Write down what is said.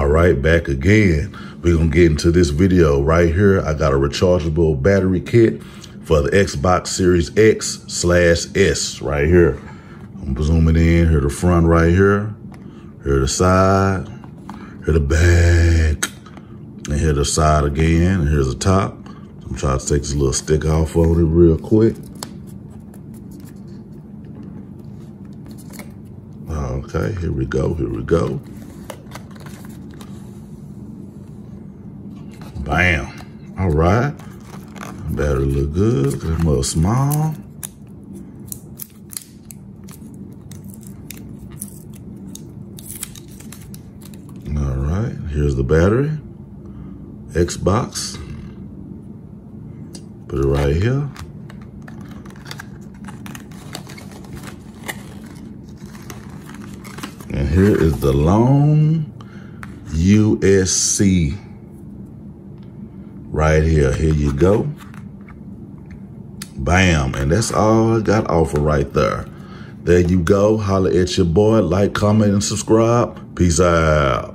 right, back again. We're gonna get into this video right here. I got a rechargeable battery kit for the Xbox Series X slash S right here. I'm zooming in, here the front right here, here the side, here the back, and here the side again, and here's the top. I'm trying to take this little stick off on it real quick. Okay, here we go, here we go. Bam. All right. Battery look good. That little small. All right. Here's the battery. Xbox. Put it right here. And here is the long USC right here. Here you go. Bam. And that's all I got offer right there. There you go. Holla at your boy. Like, comment, and subscribe. Peace out.